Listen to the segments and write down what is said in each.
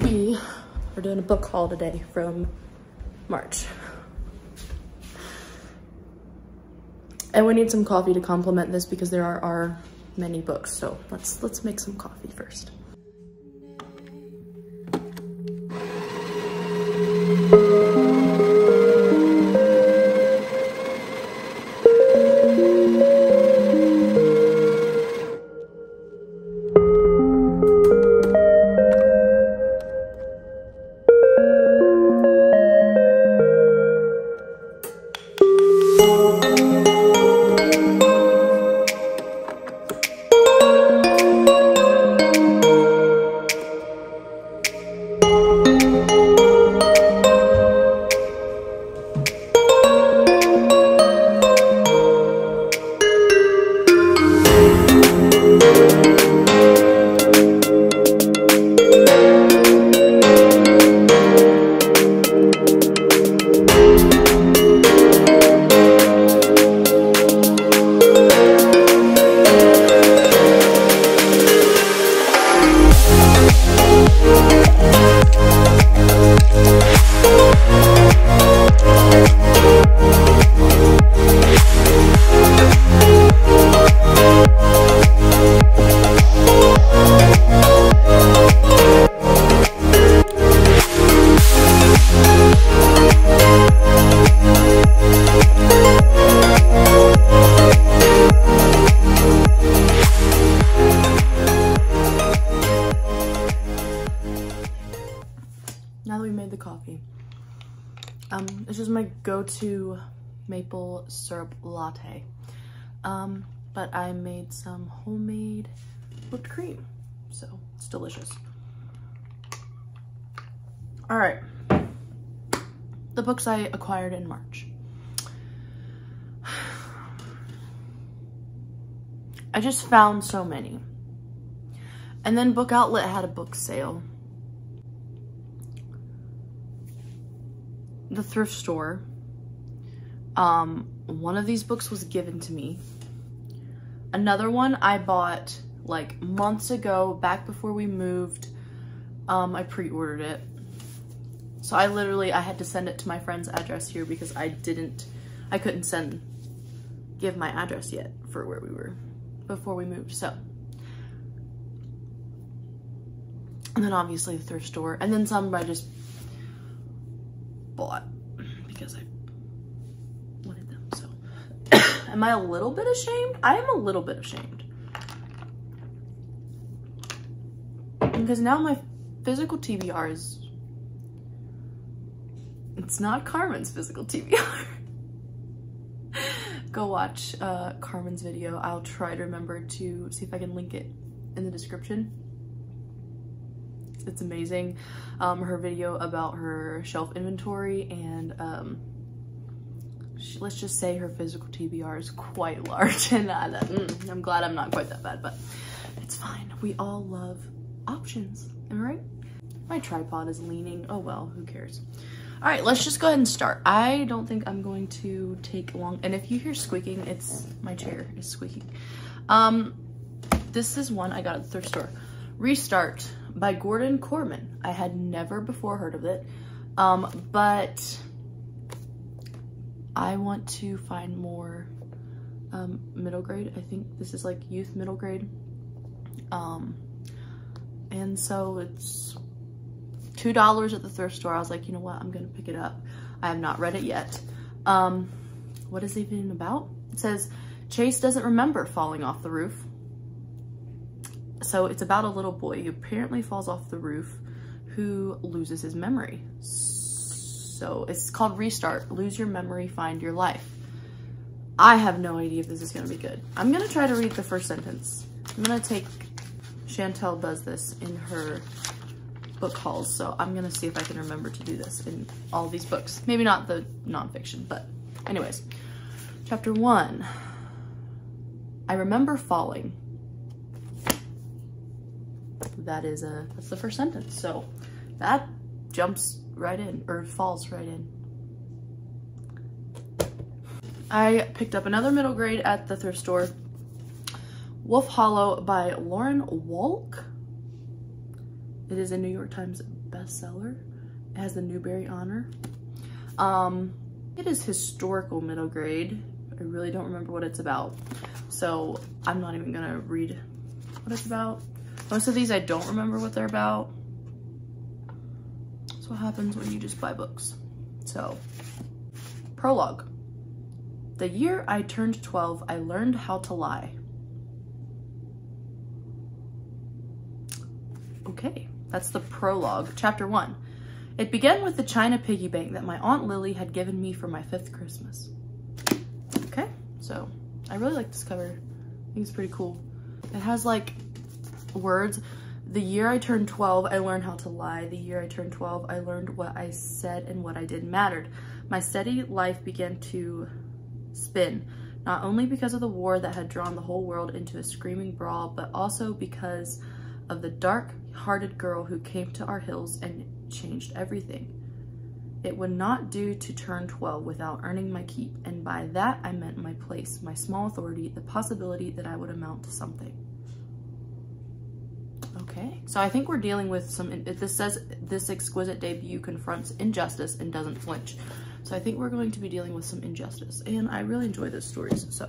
We are doing a book haul today from March. And we need some coffee to complement this because there are, are many books. So let's let's make some coffee first. Is my go-to maple syrup latte. Um, but I made some homemade whipped cream, so it's delicious. All right, the books I acquired in March. I just found so many. And then Book Outlet had a book sale the thrift store. Um, one of these books was given to me. Another one I bought like months ago, back before we moved. Um, I pre-ordered it. So I literally, I had to send it to my friend's address here because I didn't, I couldn't send, give my address yet for where we were before we moved. So, and then obviously the thrift store and then some I just bought because I wanted them. So am I a little bit ashamed? I am a little bit ashamed. Because now my physical TBR is it's not Carmen's physical TBR. Go watch uh, Carmen's video. I'll try to remember to see if I can link it in the description it's amazing. Um, her video about her shelf inventory and um, she, let's just say her physical TBR is quite large and uh, mm, I'm glad I'm not quite that bad, but it's fine. We all love options, am I right? My tripod is leaning. Oh well, who cares? All right, let's just go ahead and start. I don't think I'm going to take long. And if you hear squeaking, it's my chair is squeaking. Um, this is one I got at the thrift store. Restart by Gordon Korman. I had never before heard of it, um, but I want to find more um, middle grade. I think this is like youth middle grade. Um, and so it's $2 at the thrift store. I was like, you know what? I'm going to pick it up. I have not read it yet. Um, what is it even about? It says, Chase doesn't remember falling off the roof. So it's about a little boy who apparently falls off the roof who loses his memory. So it's called Restart, Lose Your Memory, Find Your Life. I have no idea if this is gonna be good. I'm gonna try to read the first sentence. I'm gonna take, Chantel does this in her book hauls, so I'm gonna see if I can remember to do this in all these books. Maybe not the nonfiction, but anyways. Chapter one, I remember falling that is a that's the first sentence so that jumps right in or falls right in I picked up another middle grade at the thrift store Wolf Hollow by Lauren Wolk It is a New York Times bestseller. It has the Newbery Honor. Um, it is historical middle grade. I really don't remember what it's about. So I'm not even gonna read what it's about. Most of these I don't remember what they're about. That's what happens when you just buy books. So, prologue. The year I turned 12, I learned how to lie. Okay, that's the prologue. Chapter 1. It began with the China piggy bank that my Aunt Lily had given me for my fifth Christmas. Okay, so I really like this cover. I think it's pretty cool. It has like words. The year I turned 12, I learned how to lie. The year I turned 12, I learned what I said and what I did mattered. My steady life began to spin, not only because of the war that had drawn the whole world into a screaming brawl, but also because of the dark-hearted girl who came to our hills and changed everything. It would not do to turn 12 without earning my keep, and by that I meant my place, my small authority, the possibility that I would amount to something. Okay, so I think we're dealing with some, this says, this exquisite debut confronts injustice and doesn't flinch. So I think we're going to be dealing with some injustice, and I really enjoy those stories, so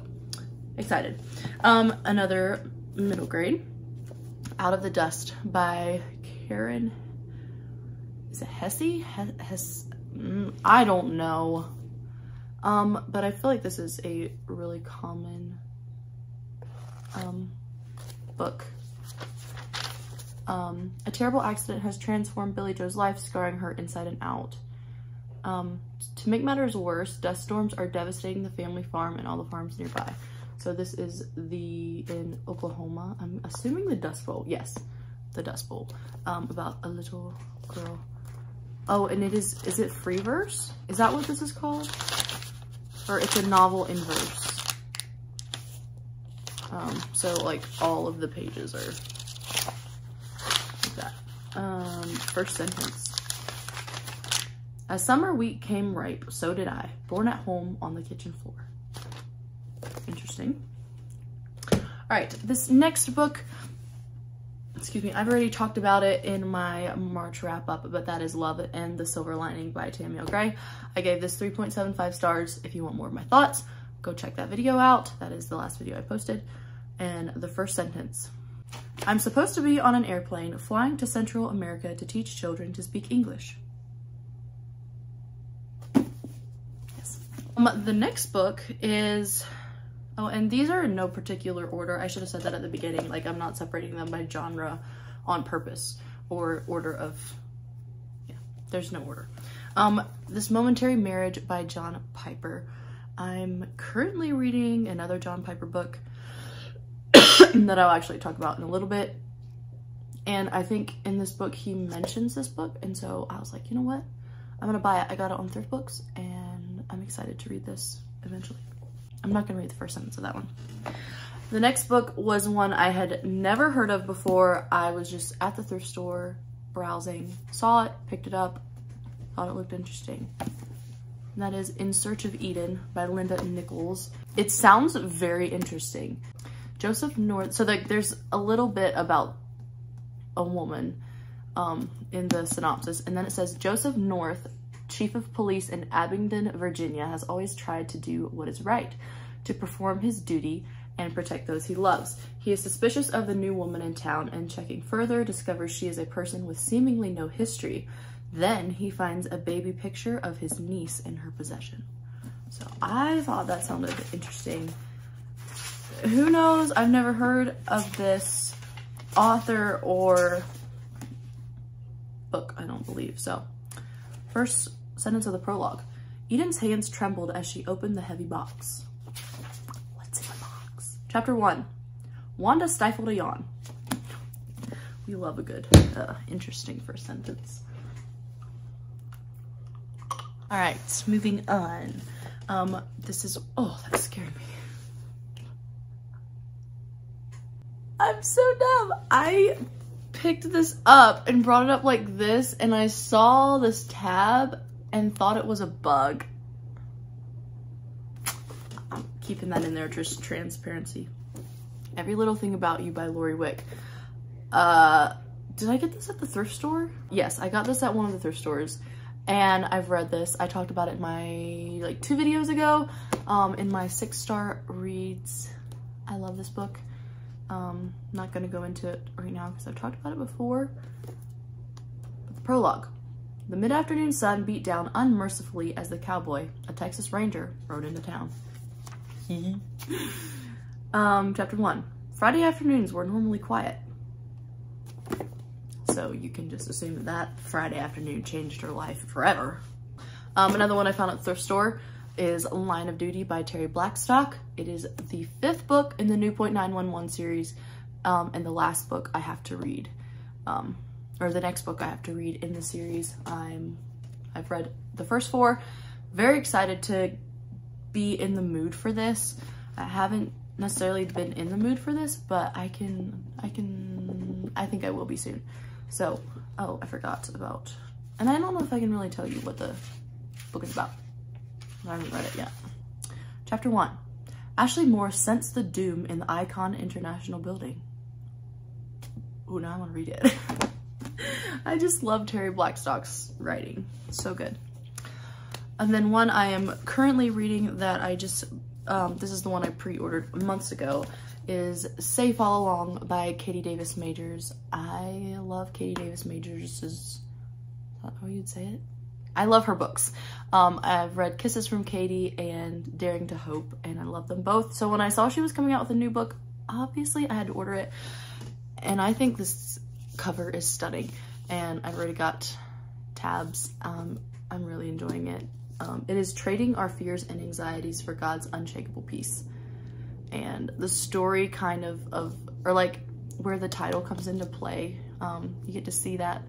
excited. Um, another middle grade, Out of the Dust by Karen, is it Hesse? Hess, mm, I don't know. Um, but I feel like this is a really common um, book um, a terrible accident has transformed Billy Jo's life, scarring her inside and out. Um, to make matters worse, dust storms are devastating the family farm and all the farms nearby. So this is the, in Oklahoma, I'm assuming the Dust Bowl. Yes, the Dust Bowl. Um, about a little girl. Oh, and it is, is it free verse? Is that what this is called? Or it's a novel in verse. Um, so like all of the pages are um, first sentence. As summer wheat came ripe, so did I, born at home on the kitchen floor. Interesting. All right, this next book, excuse me, I've already talked about it in my March wrap up, but that is Love and the Silver Lining by Tammy Gray. I gave this 3.75 stars. If you want more of my thoughts, go check that video out. That is the last video I posted. And the first sentence, I'm supposed to be on an airplane flying to Central America to teach children to speak English. Yes. Um, the next book is, oh, and these are in no particular order. I should have said that at the beginning. Like I'm not separating them by genre on purpose or order of, yeah, there's no order. Um, this Momentary Marriage by John Piper. I'm currently reading another John Piper book that I'll actually talk about in a little bit. And I think in this book, he mentions this book. And so I was like, you know what? I'm going to buy it. I got it on Thrift Books and I'm excited to read this eventually. I'm not going to read the first sentence of that one. The next book was one I had never heard of before. I was just at the thrift store browsing, saw it, picked it up, thought it looked interesting. And that is In Search of Eden by Linda Nichols. It sounds very interesting. Joseph North, so like there's a little bit about a woman um, in the synopsis, and then it says Joseph North, chief of police in Abingdon, Virginia, has always tried to do what is right, to perform his duty and protect those he loves. He is suspicious of the new woman in town and checking further discovers she is a person with seemingly no history. Then he finds a baby picture of his niece in her possession. So I thought that sounded interesting who knows? I've never heard of this author or book, I don't believe. So, first sentence of the prologue. Eden's hands trembled as she opened the heavy box. What's in the box? Chapter 1. Wanda stifled a yawn. We love a good, uh, interesting first sentence. All right, moving on. Um, this is, oh, that scared me. I'm so dumb. I picked this up and brought it up like this and I saw this tab and thought it was a bug. I'm keeping that in there, just transparency. Every Little Thing About You by Lori Wick. Uh, did I get this at the thrift store? Yes, I got this at one of the thrift stores and I've read this. I talked about it in my like two videos ago um, in my six star reads. I love this book. Um, not gonna go into it right now because I've talked about it before. But the prologue. The mid-afternoon sun beat down unmercifully as the cowboy, a Texas Ranger, rode into town. um, chapter one. Friday afternoons were normally quiet. So you can just assume that that Friday afternoon changed her life forever. Um, another one I found at the thrift store is Line of Duty by Terri Blackstock. It is the fifth book in the Newpointe 911 series um, and the last book I have to read. Um, or the next book I have to read in the series. I'm, I've read the first four. Very excited to be in the mood for this. I haven't necessarily been in the mood for this, but I can, I can, I think I will be soon. So, oh, I forgot about, and I don't know if I can really tell you what the book is about. I haven't read it yet. Chapter one, Ashley Moore sensed the doom in the Icon International building. Oh, now I want to read it. I just love Terri Blackstock's writing. So good. And then one I am currently reading that I just, um, this is the one I pre-ordered months ago, is Safe All Along by Katie Davis Majors. I love Katie Davis Majors. Is that how you'd say it? I love her books. Um, I've read Kisses from Katie and Daring to Hope, and I love them both. So when I saw she was coming out with a new book, obviously I had to order it. And I think this cover is stunning. And I've already got tabs. Um, I'm really enjoying it. Um, it is Trading Our Fears and Anxieties for God's Unshakable Peace and the story kind of of or like where the title comes into play um, you get to see that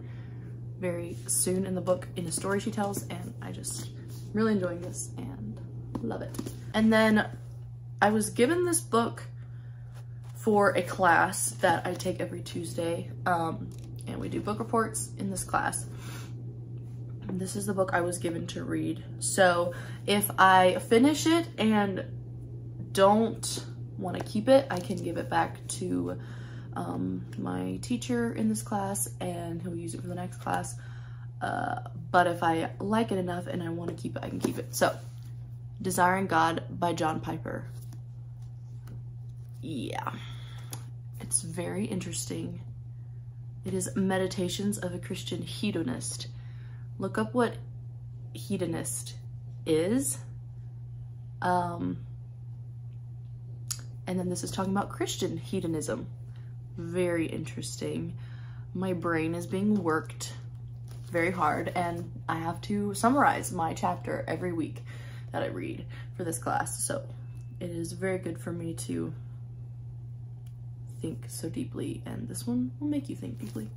very soon in the book in the story she tells and I just really enjoying this and love it. And then I was given this book for a class that I take every Tuesday um, and we do book reports in this class. This is the book I was given to read. So if I finish it and don't want to keep it, I can give it back to um, my teacher in this class and he'll use it for the next class. Uh, but if I like it enough and I want to keep it, I can keep it. So, Desiring God by John Piper. Yeah, it's very interesting. It is Meditations of a Christian Hedonist. Look up what hedonist is. Um, and then this is talking about Christian hedonism. Very interesting. My brain is being worked very hard and I have to summarize my chapter every week that I read for this class. So it is very good for me to think so deeply and this one will make you think deeply.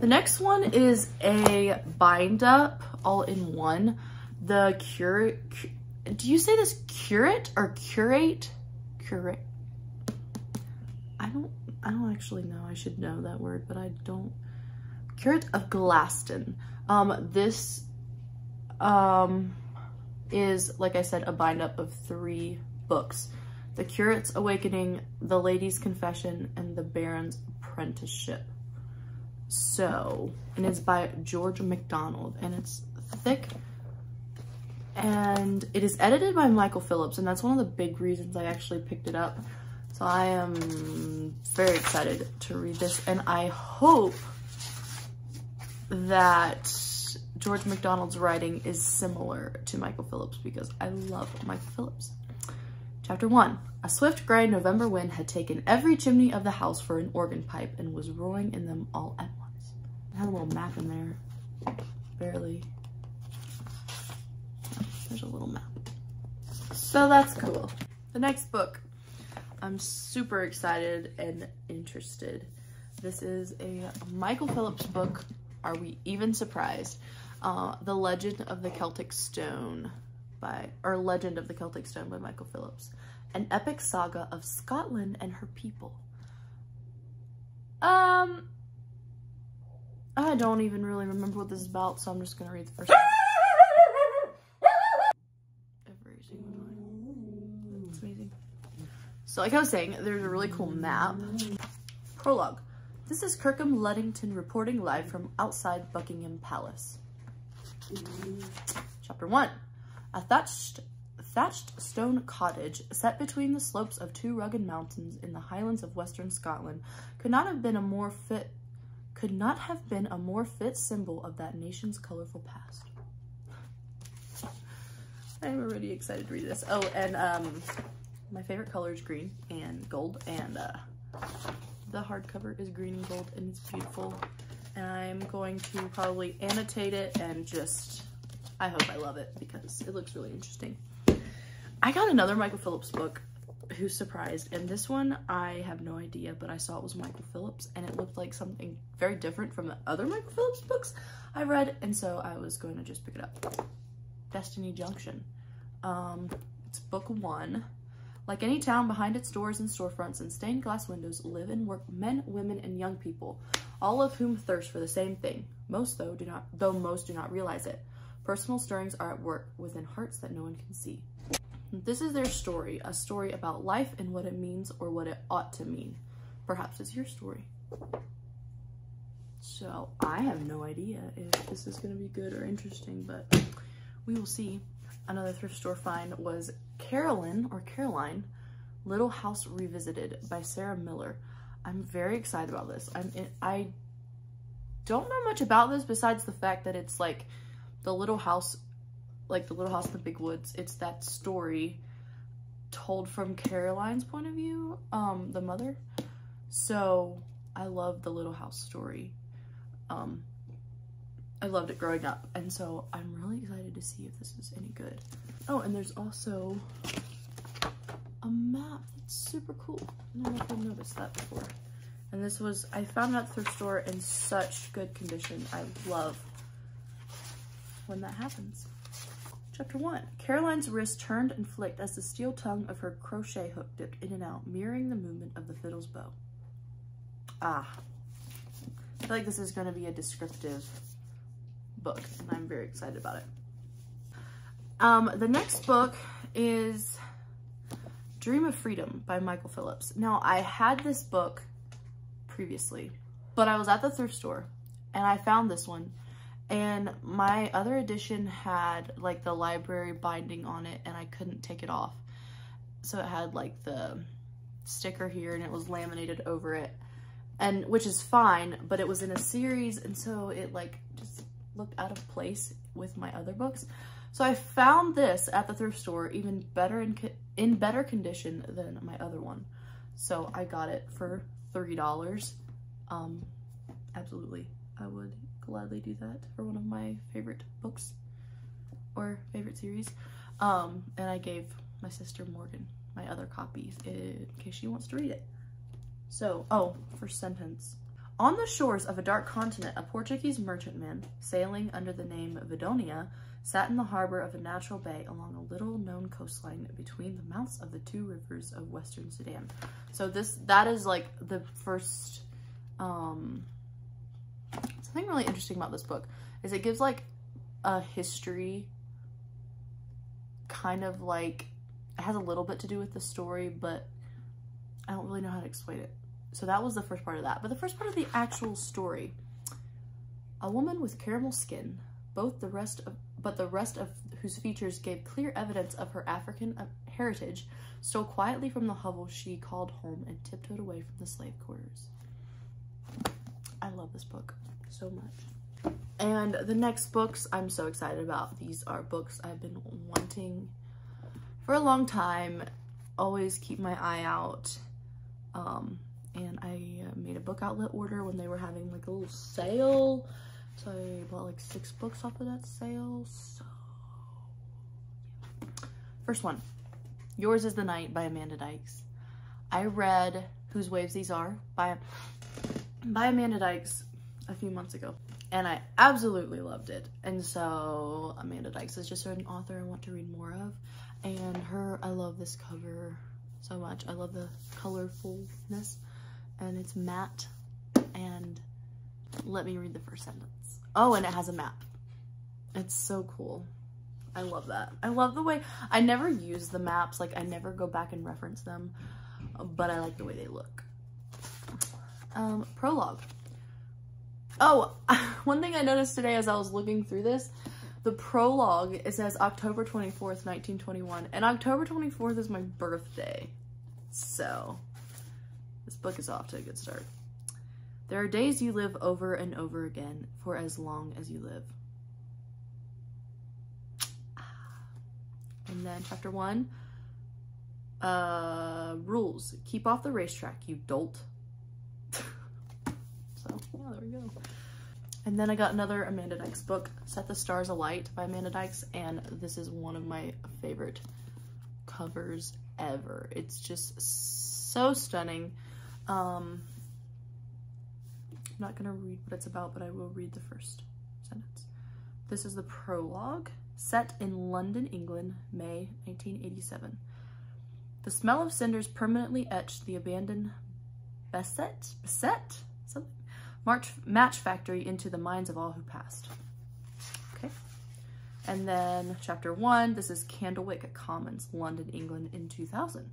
The next one is a bind up all in one. The curate, do you say this curate or curate? Curate, I don't, I don't actually know. I should know that word, but I don't. Curate of Glaston. Um, this, um, is, like I said, a bind up of three books. The Curate's Awakening, The Lady's Confession, and The Baron's Apprenticeship. So, and it's by George MacDonald, and it's thick, and it is edited by Michael Phillips, and that's one of the big reasons I actually picked it up so I am very excited to read this and I hope that George MacDonald's writing is similar to Michael Phillips because I love Michael Phillips. Chapter 1. A swift gray November wind had taken every chimney of the house for an organ pipe and was roaring in them all at once. I had a little map in there. Barely. There's a little map. So that's cool. The next book I'm super excited and interested. This is a Michael Phillips book, Are We Even Surprised? Uh, the Legend of the Celtic Stone by, or Legend of the Celtic Stone by Michael Phillips. An epic saga of Scotland and her people. Um, I don't even really remember what this is about, so I'm just gonna read the first one. So like I was saying, there's a really cool map. Prologue. This is Kirkham Luddington reporting live from outside Buckingham Palace. Chapter 1. A thatched, thatched stone cottage set between the slopes of two rugged mountains in the highlands of western Scotland could not have been a more fit could not have been a more fit symbol of that nation's colorful past. I'm already excited to read this. Oh, and um, my favorite color is green and gold, and uh, the hardcover is green and gold, and it's beautiful. And I'm going to probably annotate it and just, I hope I love it because it looks really interesting. I got another Michael Phillips book who's surprised and this one I have no idea but I saw it was Michael Phillips and it looked like something very different from the other Michael Phillips books I read and so I was going to just pick it up. Destiny Junction. Um, it's book one. Like any town, behind its doors and storefronts and stained glass windows live and work men, women, and young people, all of whom thirst for the same thing. Most, though, do not, though most do not realize it. Personal stirrings are at work within hearts that no one can see. This is their story, a story about life and what it means or what it ought to mean. Perhaps it's your story. So I have no idea if this is going to be good or interesting, but we will see. Another thrift store find was Carolyn or Caroline Little House Revisited by Sarah Miller. I'm very excited about this. I'm in, I don't know much about this besides the fact that it's like the little house like the little house in the big woods it's that story told from caroline's point of view um the mother so i love the little house story um i loved it growing up and so i'm really excited to see if this is any good oh and there's also a map that's super cool i don't know if i've noticed that before and this was i found that thrift store in such good condition i love when that happens Chapter 1. Caroline's wrist turned and flicked as the steel tongue of her crochet hook dipped in and out, mirroring the movement of the fiddle's bow. Ah. I feel like this is going to be a descriptive book, and I'm very excited about it. Um, the next book is Dream of Freedom by Michael Phillips. Now, I had this book previously, but I was at the thrift store, and I found this one, and my other edition had like the library binding on it and I couldn't take it off. So it had like the sticker here and it was laminated over it and which is fine, but it was in a series and so it like just looked out of place with my other books. So I found this at the thrift store even better in, in better condition than my other one. So I got it for $30. Um, absolutely, I would gladly do that for one of my favorite books or favorite series. Um, and I gave my sister Morgan my other copies in case she wants to read it. So, oh, first sentence. On the shores of a dark continent, a Portuguese merchantman, sailing under the name Vidonia, sat in the harbor of a natural bay along a little-known coastline between the mouths of the two rivers of western Sudan. So this, that is like the first, um, something really interesting about this book is it gives like a history kind of like it has a little bit to do with the story but I don't really know how to explain it so that was the first part of that but the first part of the actual story a woman with caramel skin both the rest of but the rest of whose features gave clear evidence of her African uh, heritage stole quietly from the hovel she called home and tiptoed away from the slave quarters I love this book so much. And the next books I'm so excited about. These are books I've been wanting for a long time. Always keep my eye out. Um, and I uh, made a book outlet order when they were having like a little sale. So I bought like six books off of that sale. So, first one, Yours is the Night by Amanda Dykes. I read Whose Waves These Are by, by Amanda Dykes a few months ago and I absolutely loved it. And so Amanda Dykes is just an author I want to read more of. And her, I love this cover so much. I love the colorfulness and it's matte and let me read the first sentence. Oh, and it has a map. It's so cool. I love that. I love the way, I never use the maps, like I never go back and reference them, but I like the way they look. Um, prologue. Oh, one thing I noticed today as I was looking through this, the prologue, it says October 24th, 1921, and October 24th is my birthday. So, this book is off to a good start. There are days you live over and over again for as long as you live. And then chapter one, uh, rules. Keep off the racetrack, you dolt. so, yeah, there we go. And then I got another Amanda Dykes book, Set the Stars Alight by Amanda Dykes, and this is one of my favorite covers ever. It's just so stunning. Um, I'm not gonna read what it's about, but I will read the first sentence. This is the prologue, set in London, England, May 1987. The smell of cinders permanently etched the abandoned Besset, Besset, something, March, match factory into the minds of all who passed. Okay. And then chapter one, this is Candlewick Commons, London, England in 2000.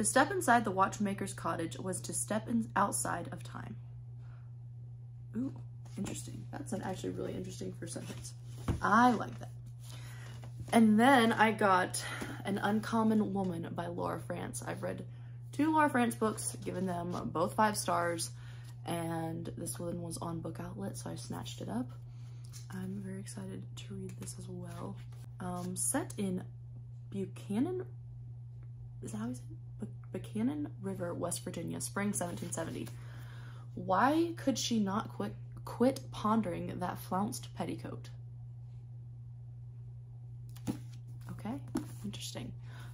To step inside the watchmaker's cottage was to step outside of time. Ooh, interesting. That's an actually really interesting first sentence. I like that. And then I got An Uncommon Woman by Laura Frantz. I've read two Laura Frantz books, given them both five stars, and this one was on Book Outlet, so I snatched it up. I'm very excited to read this as well. Um, set in Buckhannon, is that how you? Buckhannon River, West Virginia, spring 1770. Why could she not quit, quit pondering that flounced petticoat? Okay, interesting.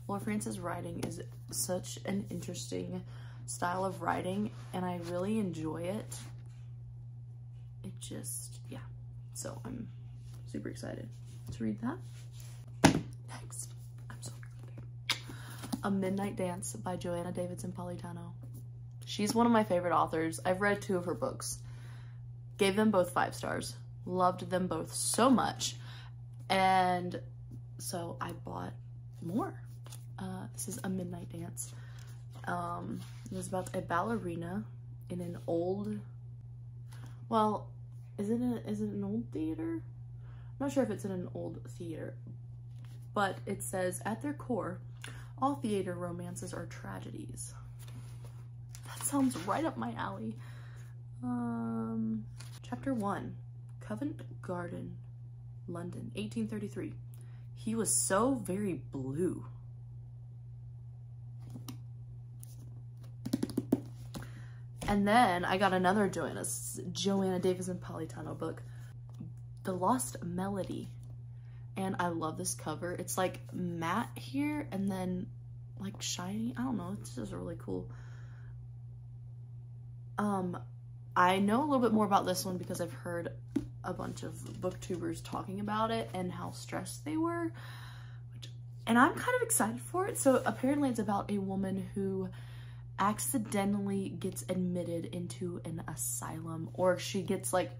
Laura Frantz's writing is such an interesting style of writing and I really enjoy it. It just, yeah. So I'm super excited to read that. Next, I'm so excited. A Midnight Dance by Joanna Davidson Politano. She's one of my favorite authors. I've read two of her books. Gave them both five stars. Loved them both so much. And so I bought more. Uh, this is A Midnight Dance. Um, it was about a ballerina in an old, well, is it, a, is it an old theater? I'm not sure if it's in an old theater, but it says, at their core, all theater romances are tragedies. That sounds right up my alley. Um, chapter one, Covent Garden, London, 1833. He was so very blue. And then I got another Joanna, Joanna Davidson Politano book, The Lost Melody. And I love this cover. It's like matte here and then like shiny. I don't know. It's just really cool. Um, I know a little bit more about this one because I've heard a bunch of booktubers talking about it and how stressed they were. And I'm kind of excited for it. So apparently it's about a woman who accidentally gets admitted into an asylum or she gets like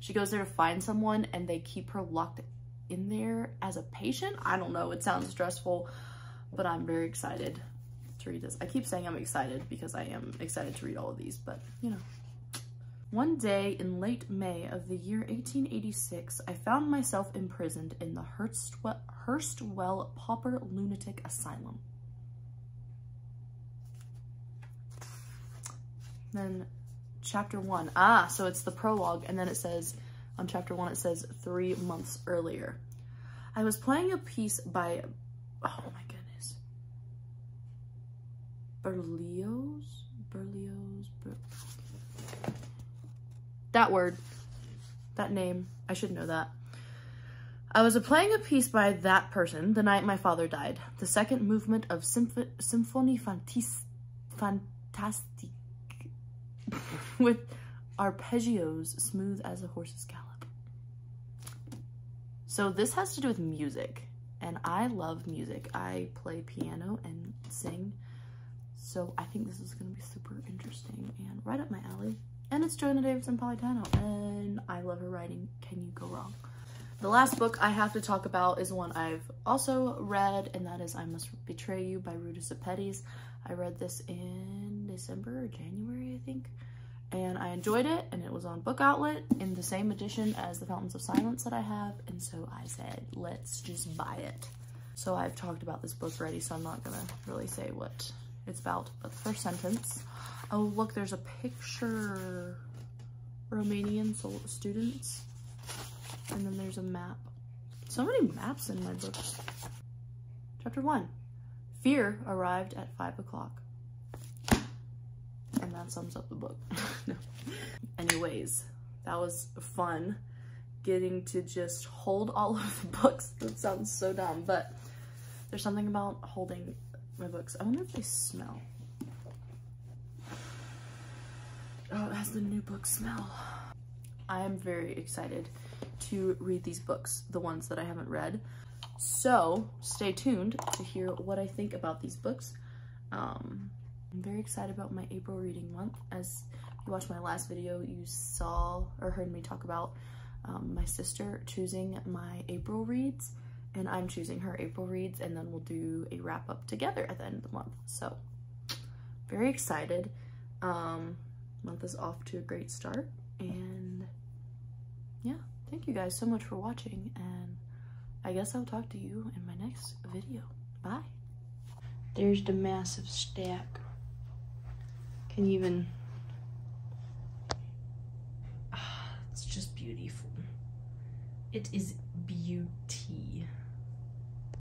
she goes there to find someone and they keep her locked in there as a patient i don't know it sounds stressful but i'm very excited to read this i keep saying i'm excited because i am excited to read all of these but you know one day in late May of the year 1886, I found myself imprisoned in the Hurstwell, Hurstwell Pauper Lunatic Asylum. Then chapter one. Ah, so it's the prologue, and then it says, on chapter one, it says three months earlier. I was playing a piece by, oh my goodness, Berlioz? Berlioz? Ber that word, that name, I should know that. I was playing a piece by that person the night my father died. The second movement of Symph Symphonie Fantis Fantastique with arpeggios smooth as a horse's gallop. So this has to do with music and I love music. I play piano and sing. So I think this is gonna be super interesting and right up my alley. And it's Joanna Davidson Politano and I love her writing. Can you go wrong? The last book I have to talk about is one I've also read, and that is I Must Betray You by Ruta Sepetys. I read this in December or January, I think and I enjoyed it and it was on Book Outlet in the same edition as the Fountains of Silence that I have and so I said let's just buy it. So I've talked about this book already so I'm not gonna really say what it's about but the first sentence oh look there's a picture Romanian students and then there's a map. So many maps in my books. Chapter 1 Fear arrived at 5 o'clock that sums up the book. no. Anyways, that was fun getting to just hold all of the books. That sounds so dumb, but there's something about holding my books. I wonder if they smell. Oh, it has the new book smell. I am very excited to read these books, the ones that I haven't read. So stay tuned to hear what I think about these books. Um, I'm very excited about my April reading month. As you watched my last video, you saw or heard me talk about um, my sister choosing my April reads and I'm choosing her April reads and then we'll do a wrap up together at the end of the month. So very excited. Um, month is off to a great start and yeah, thank you guys so much for watching and I guess I'll talk to you in my next video. Bye. There's the massive stack can you even ah, it's just beautiful. It is beauty